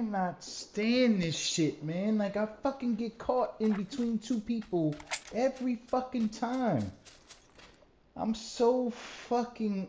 cannot stand this shit, man. Like I fucking get caught in between two people every fucking time. I'm so fucking